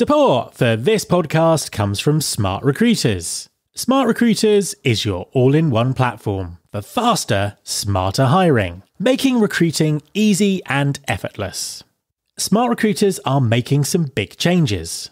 Support for this podcast comes from Smart Recruiters. Smart Recruiters is your all in one platform for faster, smarter hiring, making recruiting easy and effortless. Smart Recruiters are making some big changes,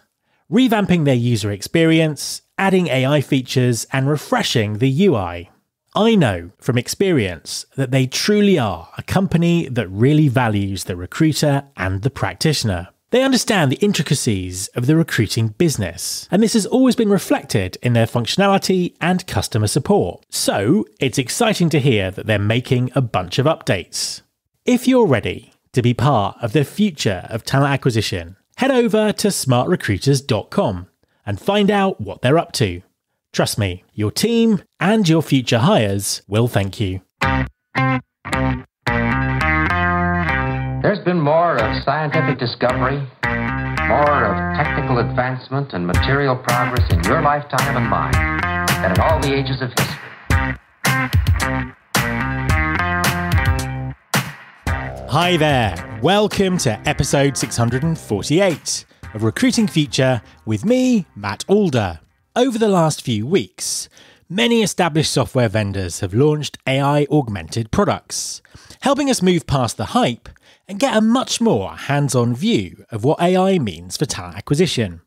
revamping their user experience, adding AI features, and refreshing the UI. I know from experience that they truly are a company that really values the recruiter and the practitioner. They understand the intricacies of the recruiting business, and this has always been reflected in their functionality and customer support. So, it's exciting to hear that they're making a bunch of updates. If you're ready to be part of the future of talent acquisition, head over to smartrecruiters.com and find out what they're up to. Trust me, your team and your future hires will thank you. There's been more of scientific discovery, more of technical advancement and material progress in your lifetime and mine than in all the ages of history. Hi there. Welcome to episode 648 of Recruiting Future with me, Matt Alder. Over the last few weeks, many established software vendors have launched AI augmented products, helping us move past the hype and get a much more hands on view of what AI means for talent acquisition.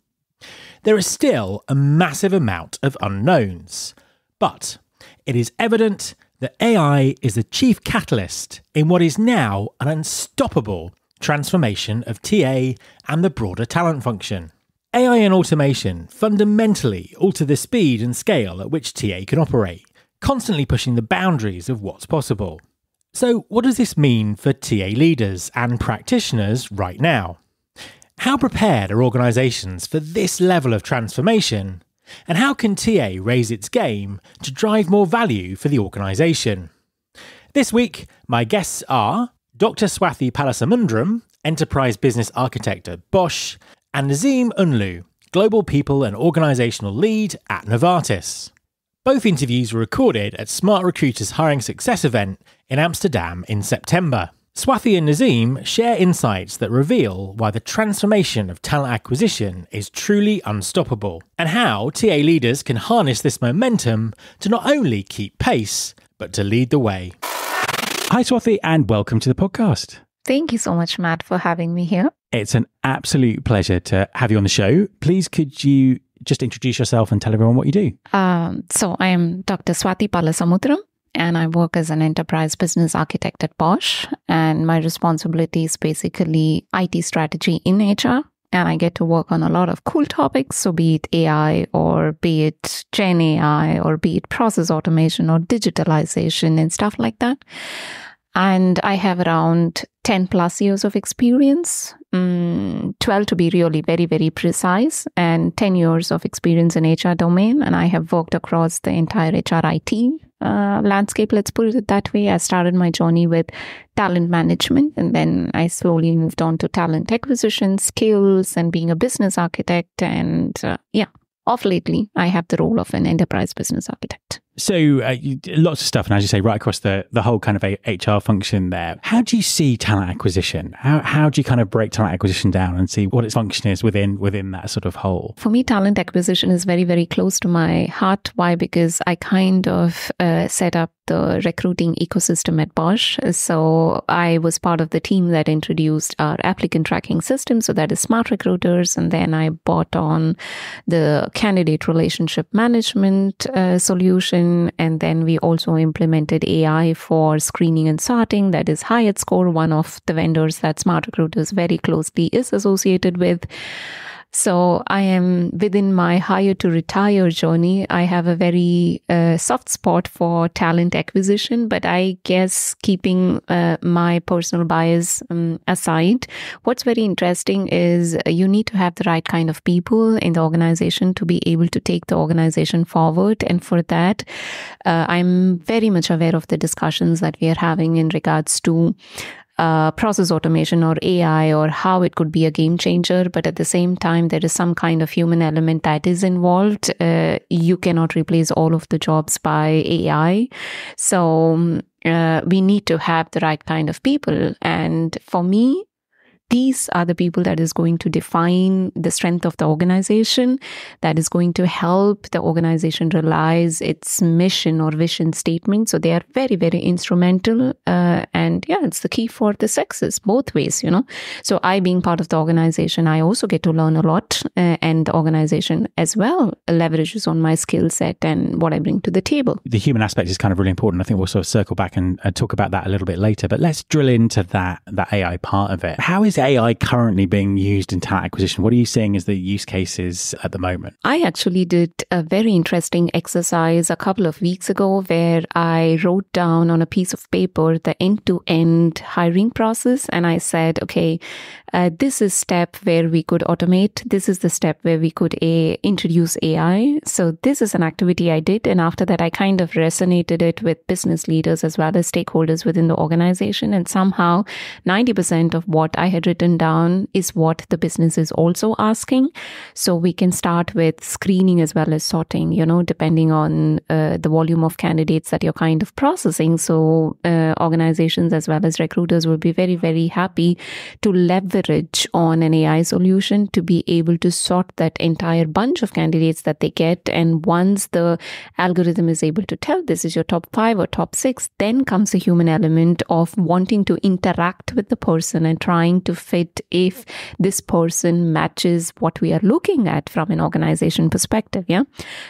There is still a massive amount of unknowns, but it is evident that AI is the chief catalyst in what is now an unstoppable transformation of TA and the broader talent function. AI and automation fundamentally alter the speed and scale at which TA can operate, constantly pushing the boundaries of what's possible. So, what does this mean for TA leaders and practitioners right now? How prepared are organisations for this level of transformation? And how can TA raise its game to drive more value for the organisation? This week, my guests are Dr. Swathi Palasamudram, Enterprise Business Architect at Bosch, and Nazim Unlu, Global People and Organisational Lead at Novartis. Both interviews were recorded at Smart Recruiters Hiring Success event in Amsterdam in September. Swathi and Nazim share insights that reveal why the transformation of talent acquisition is truly unstoppable, and how TA leaders can harness this momentum to not only keep pace, but to lead the way. Hi, Swathi, and welcome to the podcast. Thank you so much, Matt, for having me here. It's an absolute pleasure to have you on the show. Please, could you just introduce yourself and tell everyone what you do. Um, so, I am Dr. Swathi Palasamudram, and I work as an enterprise business architect at Bosch. And my responsibility is basically IT strategy in HR. And I get to work on a lot of cool topics. So, be it AI or be it Gen AI or be it process automation or digitalization and stuff like that. And I have around 10 plus years of experience, um, 12 to be really very, very precise, and 10 years of experience in HR domain. And I have worked across the entire HR IT uh, landscape, let's put it that way. I started my journey with talent management, and then I slowly moved on to talent acquisition skills and being a business architect. And uh, yeah, off lately, I have the role of an enterprise business architect. So uh, lots of stuff, and as you say, right across the the whole kind of HR function there. How do you see talent acquisition? How how do you kind of break talent acquisition down and see what its function is within within that sort of whole? For me, talent acquisition is very very close to my heart. Why? Because I kind of uh, set up the recruiting ecosystem at Bosch. So I was part of the team that introduced our applicant tracking system. So that is Smart Recruiters, and then I bought on the candidate relationship management uh, solution and then we also implemented AI for screening and sorting. That is HiredScore, one of the vendors that Smart Recruiters very closely is associated with. So I am within my hire to retire journey. I have a very uh, soft spot for talent acquisition, but I guess keeping uh, my personal bias um, aside, what's very interesting is you need to have the right kind of people in the organization to be able to take the organization forward. And for that, uh, I'm very much aware of the discussions that we are having in regards to uh, process automation or AI or how it could be a game changer, but at the same time, there is some kind of human element that is involved. Uh, you cannot replace all of the jobs by AI. So uh, we need to have the right kind of people. And for me, these are the people that is going to define the strength of the organization, that is going to help the organization realize its mission or vision statement. So they are very, very instrumental. Uh, and yeah, it's the key for the success both ways, you know. So I, being part of the organization, I also get to learn a lot, uh, and the organization as well leverages on my skill set and what I bring to the table. The human aspect is kind of really important. I think we'll sort of circle back and uh, talk about that a little bit later. But let's drill into that that AI part of it. How is AI currently being used in talent acquisition? What are you seeing as the use cases at the moment? I actually did a very interesting exercise a couple of weeks ago where I wrote down on a piece of paper the end to end hiring process. And I said, okay, uh, this is step where we could automate. This is the step where we could a, introduce AI. So this is an activity I did. And after that, I kind of resonated it with business leaders as well as stakeholders within the organization. And somehow 90% of what I had written down is what the business is also asking. So we can start with screening as well as sorting, you know, depending on uh, the volume of candidates that you're kind of processing. So uh, organizations as well as recruiters will be very, very happy to leverage on an AI solution to be able to sort that entire bunch of candidates that they get. And once the algorithm is able to tell this is your top five or top six, then comes the human element of wanting to interact with the person and trying to fit if this person matches what we are looking at from an organization perspective. Yeah.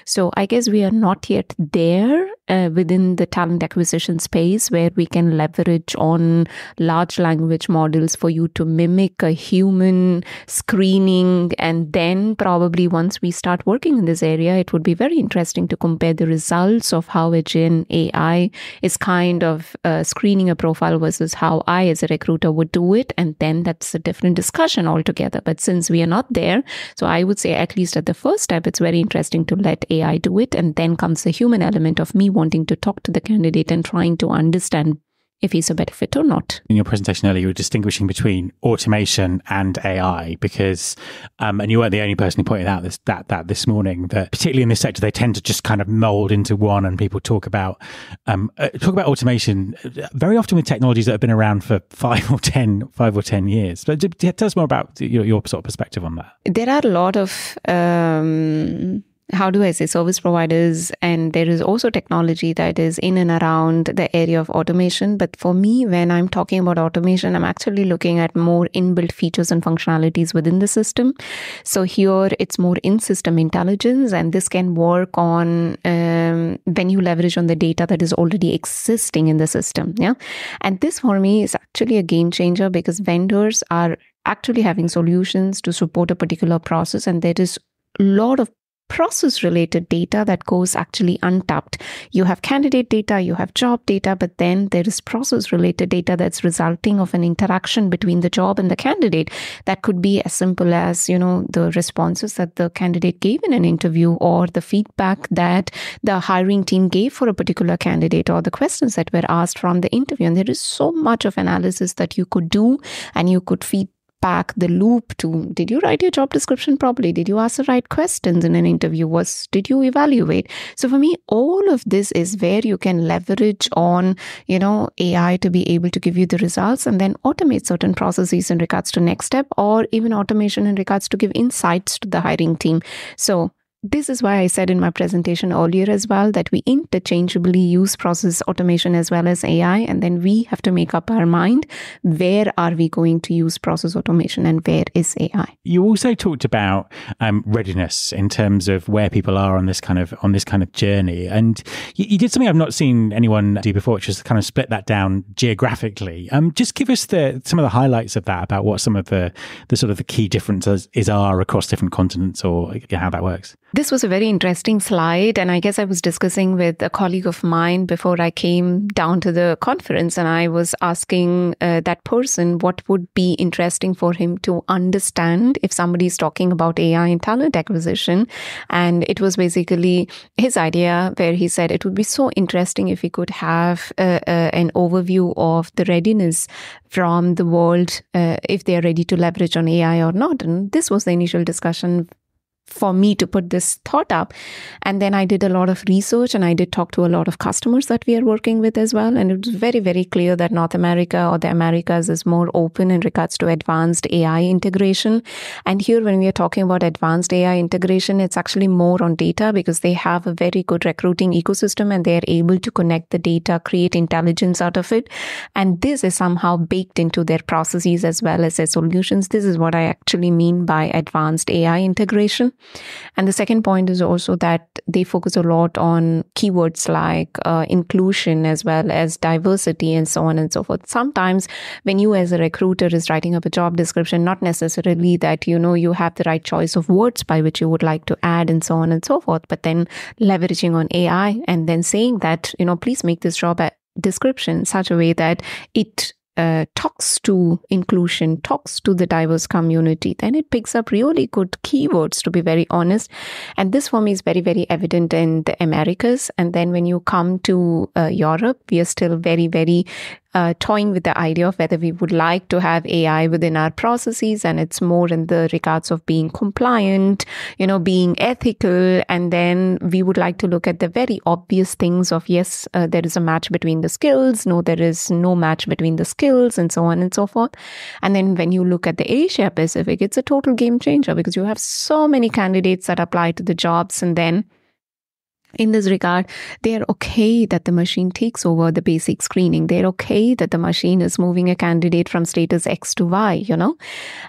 So I guess we are not yet there uh, within the talent acquisition space where we can leverage on large language models for you to mimic a human screening. And then, probably once we start working in this area, it would be very interesting to compare the results of how a Gen AI is kind of uh, screening a profile versus how I, as a recruiter, would do it. And then that's a different discussion altogether. But since we are not there, so I would say, at least at the first step, it's very interesting to let AI do it. And then comes the human element of me wanting to talk to the candidate and trying to understand if he's a benefit or not. In your presentation earlier, you were distinguishing between automation and AI because, um, and you weren't the only person who pointed out this that that this morning that particularly in this sector they tend to just kind of mold into one, and people talk about um, uh, talk about automation uh, very often with technologies that have been around for five or ten five or ten years. But tell us more about your, your sort of perspective on that. There are a lot of um, how do I say service providers and there is also technology that is in and around the area of automation. But for me, when I'm talking about automation, I'm actually looking at more inbuilt features and functionalities within the system. So here it's more in system intelligence, and this can work on um, when you leverage on the data that is already existing in the system. Yeah. And this for me is actually a game changer because vendors are actually having solutions to support a particular process and there is a lot of process related data that goes actually untapped. You have candidate data, you have job data, but then there is process related data that's resulting of an interaction between the job and the candidate. That could be as simple as, you know, the responses that the candidate gave in an interview or the feedback that the hiring team gave for a particular candidate or the questions that were asked from the interview. And there is so much of analysis that you could do and you could feed back the loop to did you write your job description properly? Did you ask the right questions in an interview? Was did you evaluate? So for me all of this is where you can leverage on you know ai to be able to give you the results and then automate certain processes in regards to next step or even automation in regards to give insights to the hiring team. So this is why I said in my presentation earlier as well that we interchangeably use process automation as well as AI. And then we have to make up our mind where are we going to use process automation and where is AI. You also talked about um, readiness in terms of where people are on this kind of on this kind of journey. And you, you, did something I've not seen anyone do before, which is kind of split that down geographically. Um, just give us the some of the highlights of that about what some of the the sort of the key differences is are across different continents or how that works. This was a very interesting slide. And I guess I was discussing with a colleague of mine before I came down to the conference. And I was asking uh, that person what would be interesting for him to understand if somebody is talking about AI in talent acquisition. And it was basically his idea where he said it would be so interesting if we could have uh, uh, an overview of the readiness from the world, uh, if they are ready to leverage on AI or not. And this was the initial discussion for me to put this thought up. And then I did a lot of research and I did talk to a lot of customers that we are working with as well. And it was very, very clear that North America or the Americas is more open in regards to advanced AI integration. And here, when we are talking about advanced AI integration, it's actually more on data because they have a very good recruiting ecosystem and they're able to connect the data, create intelligence out of it. And this is somehow baked into their processes as well as their solutions. This is what I actually mean by advanced AI integration. And the second point is also that they focus a lot on keywords like uh, inclusion as well as diversity and so on and so forth. Sometimes when you as a recruiter is writing up a job description, not necessarily that you know you have the right choice of words by which you would like to add and so on and so forth, but then leveraging on AI and then saying that, you know, please make this job description such a way that it uh, talks to inclusion, talks to the diverse community, then it picks up really good keywords, to be very honest. And this for me is very, very evident in the Americas. And then when you come to uh, Europe, we are still very, very uh, toying with the idea of whether we would like to have AI within our processes. And it's more in the regards of being compliant, you know, being ethical. And then we would like to look at the very obvious things of, yes, uh, there is a match between the skills. No, there is no match between the skills and so on and so forth. And then when you look at the Asia Pacific, it's a total game changer because you have so many candidates that apply to the jobs and then in this regard, they are okay that the machine takes over the basic screening. They're okay that the machine is moving a candidate from status X to Y, you know.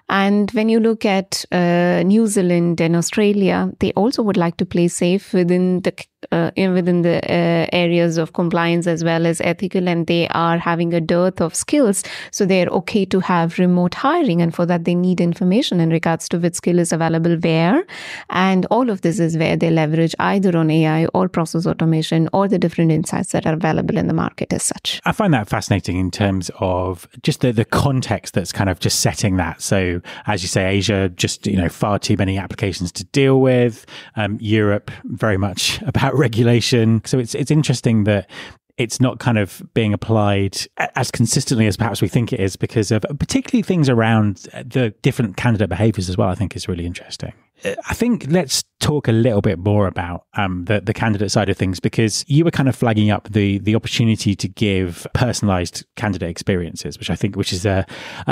And when you look at uh, New Zealand and Australia, they also would like to play safe within the uh, within the uh, areas of compliance as well as ethical, and they are having a dearth of skills. So they're okay to have remote hiring, and for that they need information in regards to which skill is available where, and all of this is where they leverage either on AI or process automation or the different insights that are available in the market as such. I find that fascinating in terms of just the the context that's kind of just setting that. So as you say, Asia just you know far too many applications to deal with. Um, Europe very much about regulation. So it's it's interesting that it's not kind of being applied as consistently as perhaps we think it is because of particularly things around the different candidate behaviors as well. I think is really interesting. I think let's talk a little bit more about um, the the candidate side of things because you were kind of flagging up the the opportunity to give personalized candidate experiences, which I think which is a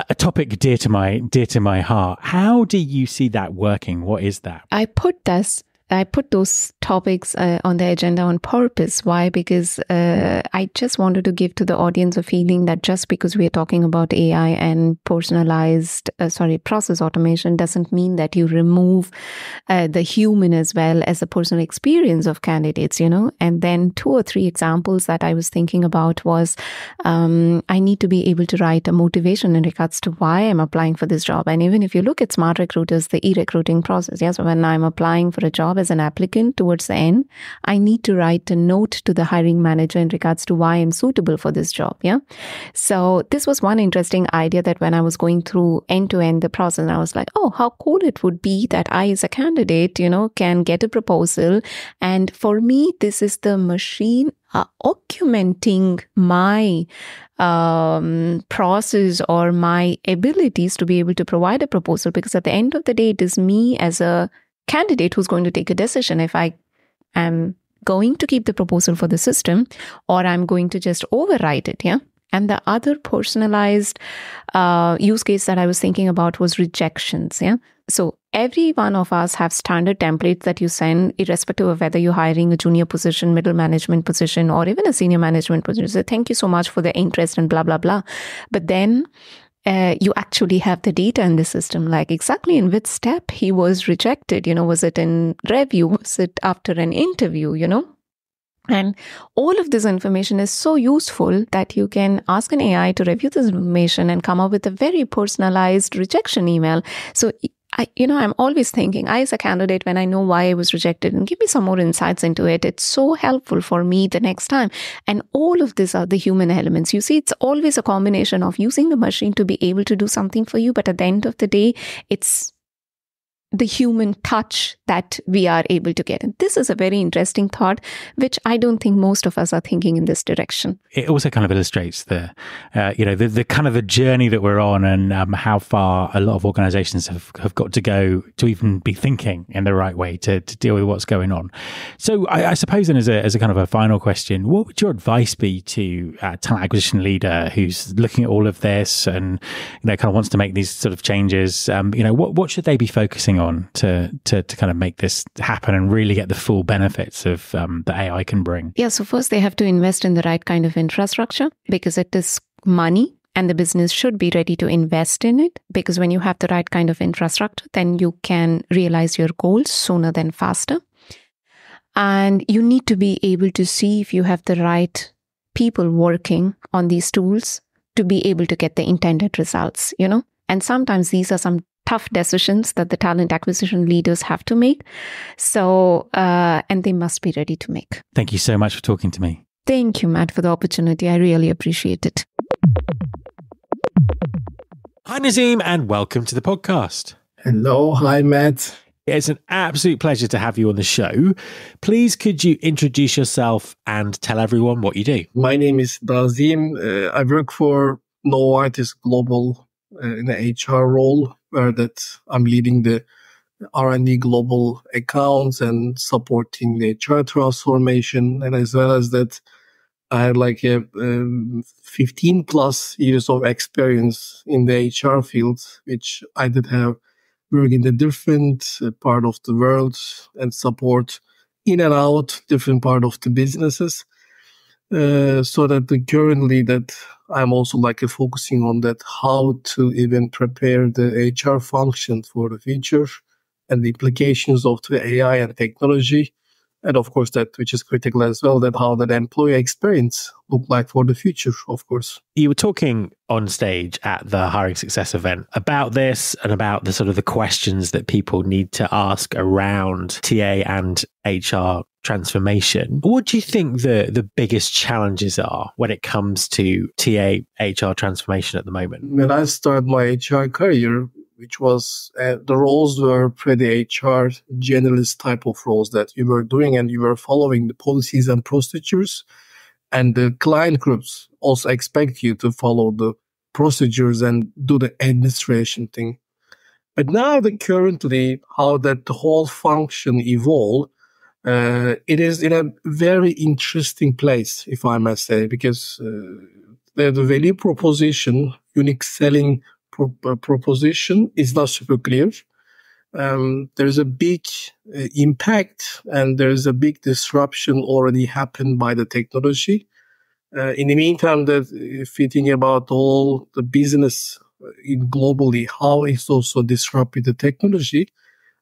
a topic dear to my dear to my heart. How do you see that working? What is that? I put this I put those topics uh, on the agenda on purpose. Why? Because uh, I just wanted to give to the audience a feeling that just because we are talking about AI and personalized, uh, sorry, process automation doesn't mean that you remove uh, the human as well as the personal experience of candidates, you know? And then two or three examples that I was thinking about was um, I need to be able to write a motivation in regards to why I'm applying for this job. And even if you look at smart recruiters, the e recruiting process, yes, when I'm applying for a job, as an applicant towards the end, I need to write a note to the hiring manager in regards to why I'm suitable for this job. Yeah. So this was one interesting idea that when I was going through end to end the process, I was like, oh, how cool it would be that I, as a candidate, you know, can get a proposal. And for me, this is the machine uh, documenting my um, process or my abilities to be able to provide a proposal because at the end of the day, it is me as a candidate who's going to take a decision if I am going to keep the proposal for the system or I'm going to just override it. Yeah. And the other personalized uh, use case that I was thinking about was rejections. Yeah. So every one of us have standard templates that you send, irrespective of whether you're hiring a junior position, middle management position, or even a senior management position. So thank you so much for the interest and blah, blah, blah. But then uh, you actually have the data in the system, like exactly in which step he was rejected. You know, was it in review? Was it after an interview? You know? And all of this information is so useful that you can ask an AI to review this information and come up with a very personalized rejection email. So I, you know, I'm always thinking, I as a candidate, when I know why I was rejected, and give me some more insights into it. It's so helpful for me the next time. And all of these are the human elements. You see, it's always a combination of using the machine to be able to do something for you, but at the end of the day, it's the human touch that we are able to get. And this is a very interesting thought, which I don't think most of us are thinking in this direction. It also kind of illustrates the, uh, you know, the, the kind of the journey that we're on and um, how far a lot of organizations have, have got to go to even be thinking in the right way to, to deal with what's going on. So I, I suppose then as a, as a kind of a final question, what would your advice be to a talent acquisition leader who's looking at all of this and, you know, kind of wants to make these sort of changes? Um, you know, what, what should they be focusing on to, to, to kind of make this happen and really get the full benefits of um, AI can bring? Yeah. So first they have to invest in the right kind of infrastructure because it is money and the business should be ready to invest in it because when you have the right kind of infrastructure then you can realize your goals sooner than faster and you need to be able to see if you have the right people working on these tools to be able to get the intended results you know and sometimes these are some tough decisions that the talent acquisition leaders have to make. So, uh, and they must be ready to make. Thank you so much for talking to me. Thank you, Matt, for the opportunity. I really appreciate it. Hi, Nazim, and welcome to the podcast. Hello. Hi, Matt. It's an absolute pleasure to have you on the show. Please, could you introduce yourself and tell everyone what you do? My name is Nazim. Uh, I work for Novartis Global uh, in the HR role where that I'm leading the R&D global accounts and supporting the HR transformation. And as well as that, I have like a um, 15 plus years of experience in the HR field, which I did have work in the different uh, part of the world and support in and out different part of the businesses. Uh, so that the, currently that I'm also like focusing on that how to even prepare the HR function for the future and the implications of the AI and technology. And of course, that which is critical as well, that how that employee experience look like for the future, of course. You were talking on stage at the hiring success event about this and about the sort of the questions that people need to ask around TA and HR transformation. What do you think the the biggest challenges are when it comes to TA HR transformation at the moment? When I started my HR career, which was uh, the roles were pretty HR generalist type of roles that you were doing, and you were following the policies and procedures, and the client groups also expect you to follow the procedures and do the administration thing. But now, the currently how that the whole function evolved uh, it is in a very interesting place, if I must say, because uh, the, the, value proposition, unique selling pro- uh, proposition is not super clear. Um, there's a big uh, impact and there's a big disruption already happened by the technology. Uh, in the meantime, that if you think about all the business in globally, how it's also disrupted the technology,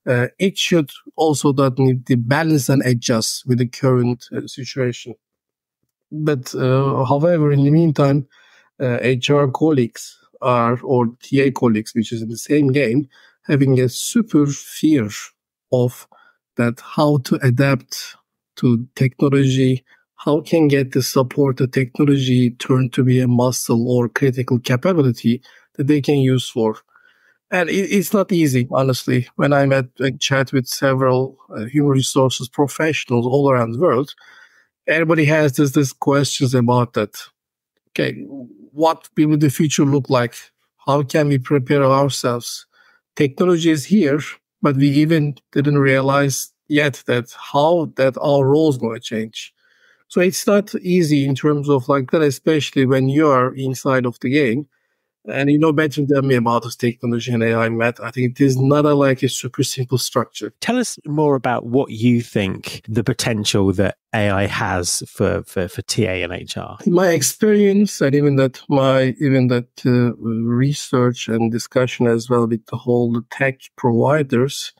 uh, it should also that need to balance and adjust with the current uh, situation. But uh, however, in the meantime, HR uh, colleagues are or TA colleagues, which is in the same game, having a super fear of that how to adapt to technology, how can get the support the technology turn to be a muscle or critical capability that they can use for and it, it's not easy, honestly. When I met and chat with several uh, human resources professionals all around the world, everybody has this, this questions about that. Okay, what will the future look like? How can we prepare ourselves? Technology is here, but we even didn't realize yet that how that our roles going to change. So it's not easy in terms of like that, especially when you are inside of the game and you know better than me about the this technology and AI, Matt. I think it is not a, like a super simple structure. Tell us more about what you think the potential that AI has for, for, for TA and HR. In my experience, and even that my even that uh, research and discussion as well with the whole tech providers,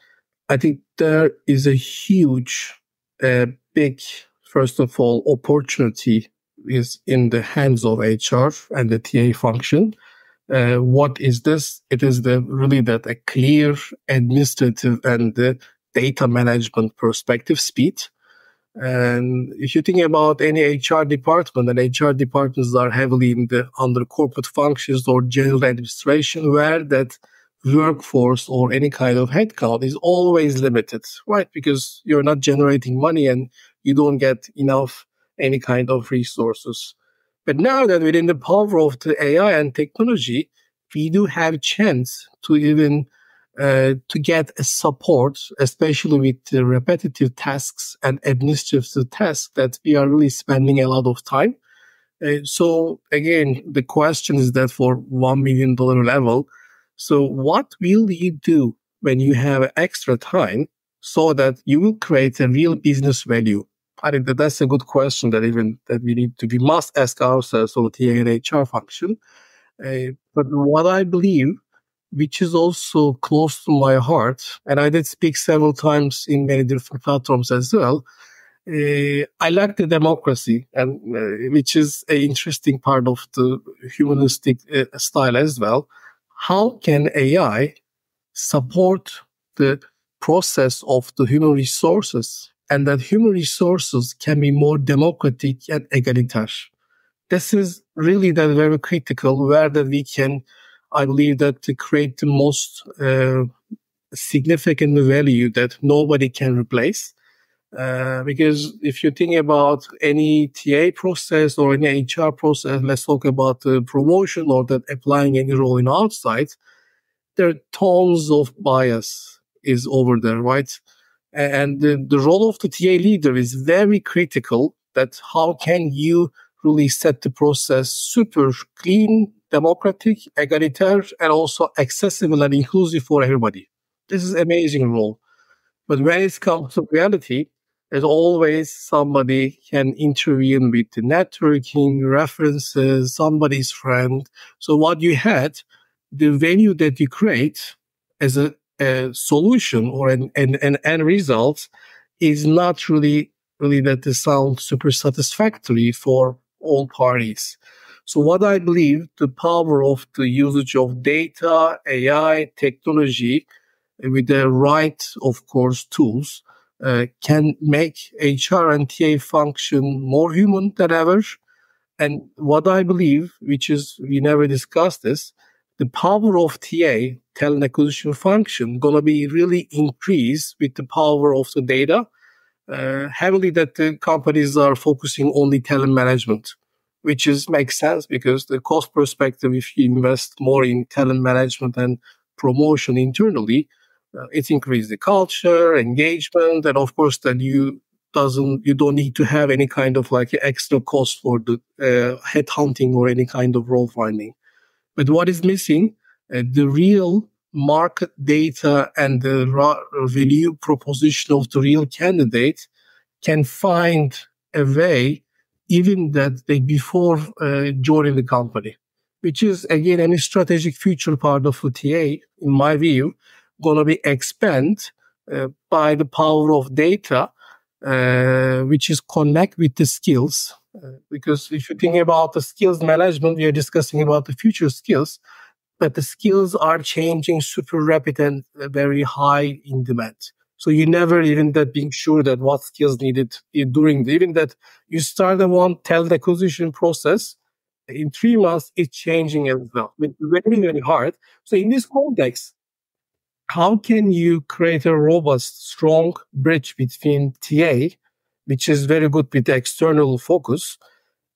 I think there is a huge, uh, big, first of all, opportunity is in the hands of HR and the TA function uh, what is this? It is the really that a clear administrative and the data management perspective speed. And if you think about any HR department, and HR departments are heavily in the under corporate functions or general administration, where that workforce or any kind of headcount is always limited, right? Because you're not generating money and you don't get enough any kind of resources. But now that within the power of the AI and technology, we do have a chance to even uh, to get a support, especially with the repetitive tasks and administrative tasks that we are really spending a lot of time. Uh, so again, the question is that for one million dollar level, so what will you do when you have extra time so that you will create a real business value? I think that that's a good question that even that we need to we must ask ourselves on the HR function. Uh, but what I believe, which is also close to my heart, and I did speak several times in many different platforms as well. Uh, I like the democracy, and uh, which is an interesting part of the humanistic uh, style as well how can AI support the process of the human resources and that human resources can be more democratic and egalitarian. This is really that very critical where that we can, I believe that to create the most uh, significant value that nobody can replace. Uh, because if you think about any TA process or any HR process, let's talk about the promotion or that applying any role in outside, there are tons of bias is over there, right? And the, the role of the TA leader is very critical that how can you really set the process super clean, democratic, egalitarian, and also accessible and inclusive for everybody. This is amazing role. But when it comes to reality, as always somebody can intervene with the networking, references, somebody's friend. So what you had, the value that you create as a, a solution or an, an, an end result is not really, really that it sounds super satisfactory for all parties. So what I believe the power of the usage of data, AI, technology with the right, of course, tools uh, can make HR and TA function more human than ever. And what I believe, which is we never discussed this, the power of TA, talent acquisition function, gonna be really increased with the power of the data. Uh, heavily that the companies are focusing only talent management, which is makes sense because the cost perspective, if you invest more in talent management and promotion internally, uh, it increases the culture, engagement, and of course, then you doesn't you don't need to have any kind of like extra cost for the uh, headhunting or any kind of role finding. But what is missing? Uh, the real market data and the value proposition of the real candidate can find a way even that they before uh, joining the company, which is again any strategic future part of the TA, in my view, going to be expanded uh, by the power of data, uh, which is connect with the skills. Uh, because if you think about the skills management, we are discussing about the future skills, but the skills are changing super rapid and very high in demand. So you never even that being sure that what skills needed during the, even that you start the one talent acquisition process in three months, it's changing as well. It's very, very hard. So in this context, how can you create a robust, strong bridge between TA, which is very good with external focus,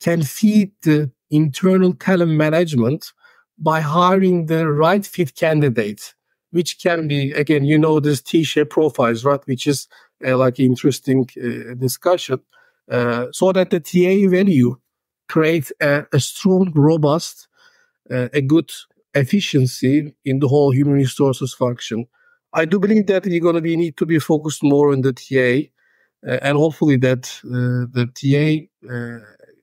can feed the internal talent management by hiring the right fit candidate, which can be, again, you know, this T-shaped profiles, right? Which is uh, like interesting uh, discussion. Uh, so that the TA value creates a, a strong, robust, uh, a good efficiency in the whole human resources function. I do believe that you're going to be need to be focused more on the TA, and hopefully that uh, the TA uh,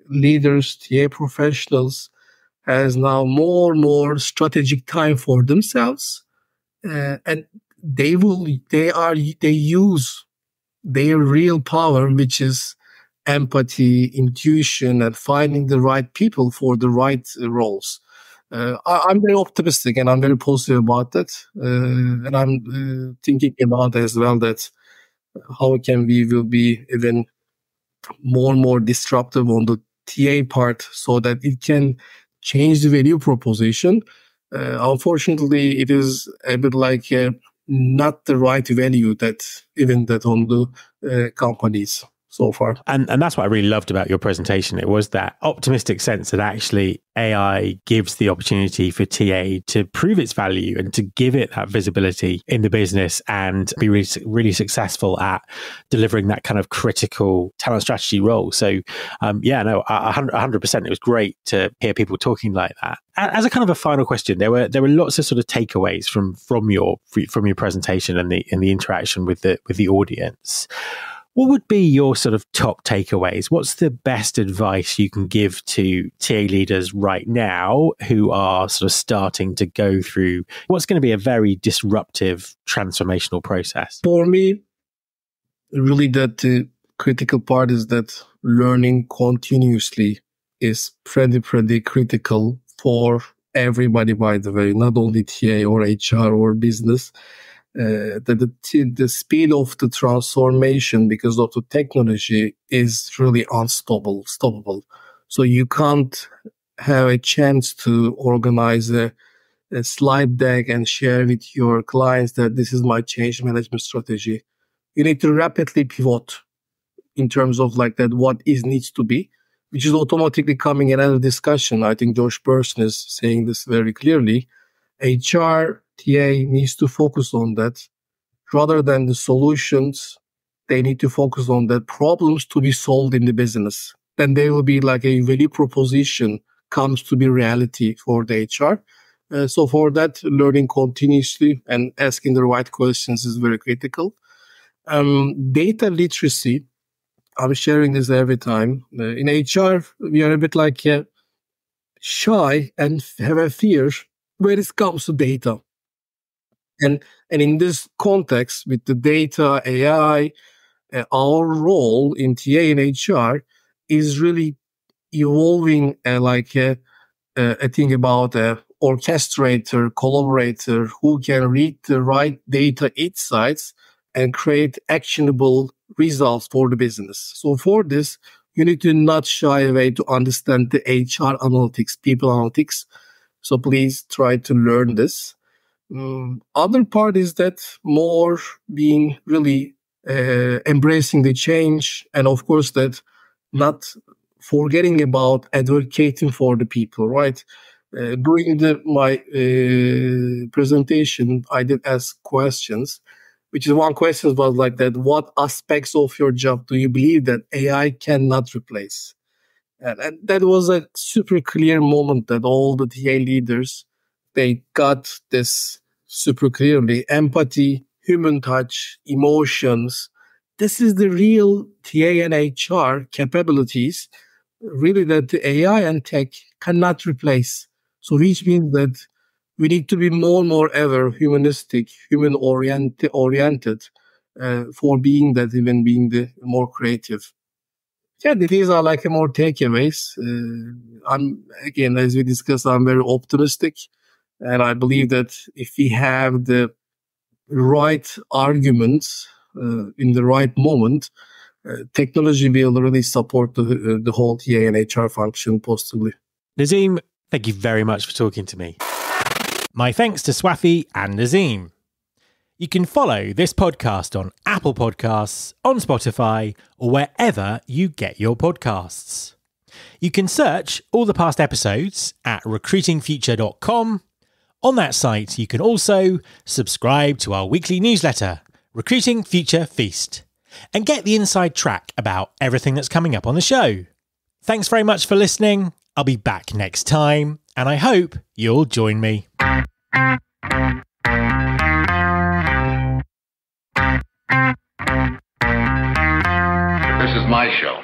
leaders, TA professionals, has now more and more strategic time for themselves, uh, and they will they are they use their real power, which is empathy, intuition, and finding the right people for the right roles. Uh, I, am very optimistic and I'm very positive about that. Uh, and I'm uh, thinking about as well that how can we will be even more and more disruptive on the TA part so that it can change the value proposition? Uh, unfortunately, it is a bit like uh, not the right value that even that on the uh, companies so far. And and that's what I really loved about your presentation. It was that optimistic sense that actually AI gives the opportunity for TA to prove its value and to give it that visibility in the business and be really, really successful at delivering that kind of critical talent strategy role. So, um, yeah, no, 100 percent. It was great to hear people talking like that. As a kind of a final question, there were there were lots of sort of takeaways from from your from your presentation and the and the interaction with the with the audience. What would be your sort of top takeaways? What's the best advice you can give to TA leaders right now who are sort of starting to go through what's going to be a very disruptive transformational process? For me, really, that the critical part is that learning continuously is pretty, pretty critical for everybody, by the way, not only TA or HR or business uh, the, the, the speed of the transformation because of the technology is really unstoppable. Stoppable. So you can't have a chance to organize a, a slide deck and share with your clients that this is my change management strategy. You need to rapidly pivot in terms of like that what is needs to be, which is automatically coming in another discussion. I think Josh Bersin is saying this very clearly. HR TA needs to focus on that rather than the solutions. They need to focus on the problems to be solved in the business. Then there will be like a value proposition comes to be reality for the HR. Uh, so for that, learning continuously and asking the right questions is very critical. Um, data literacy. I'm sharing this every time. Uh, in HR, we are a bit like uh, shy and have a fear when it comes to data. And, and in this context, with the data, AI, uh, our role in TA and HR is really evolving uh, like a, uh, a thing about a orchestrator, collaborator who can read the right data insights and create actionable results for the business. So for this, you need to not shy away to understand the HR analytics, people analytics. So please try to learn this. Um, other part is that more being really uh, embracing the change, and of course that not forgetting about advocating for the people, right? Uh, during the, my uh, presentation, I did ask questions, which is one question was like that: What aspects of your job do you believe that AI cannot replace? And, and that was a super clear moment that all the TA leaders they got this super clearly empathy, human touch, emotions. This is the real TA and HR capabilities, really, that the AI and tech cannot replace. So, which means that we need to be more and more ever humanistic, human oriented, oriented uh, for being that, even being the more creative. Yeah, these are like more takeaways. Uh, I'm again, as we discussed, I'm very optimistic. And I believe that if we have the right arguments uh, in the right moment, uh, technology will really support the, uh, the whole TA and HR function positively. Nazim, thank you very much for talking to me. My thanks to Swathi and Nazim. You can follow this podcast on Apple Podcasts, on Spotify, or wherever you get your podcasts. You can search all the past episodes at recruitingfuture.com on that site, you can also subscribe to our weekly newsletter, Recruiting Future Feast, and get the inside track about everything that's coming up on the show. Thanks very much for listening. I'll be back next time, and I hope you'll join me. This is my show.